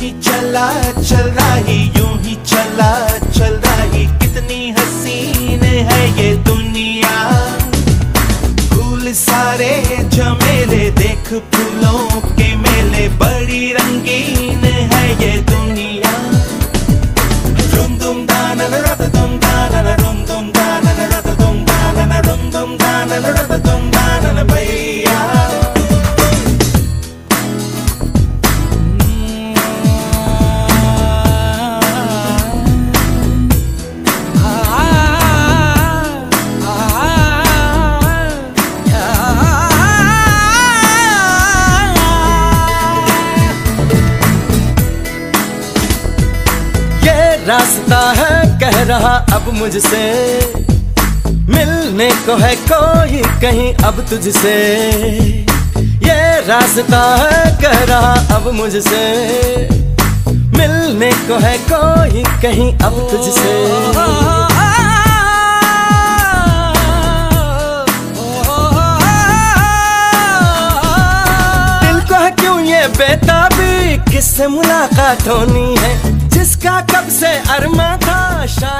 ही चला, चल रही, यूँ ही चला, चल रही। कितनी हसीन है ये दुनिया। फूल सारे झमेले देख फूलों के मेले। बड़ी रंगीन है ये दुनिया। धुम दुम दाना रास्ता है, कह रहा अब मुझसे। मिलने को है कोई, कहीं अब तुझसे। ये रास्ता है, कह रहा अब मुझसे। मिलने को है कोई, कहीं अब तुझसे। को है क्यों ये बेताबी? किससे मुलाकात होनी है? जिसका कब से अरमा था शायद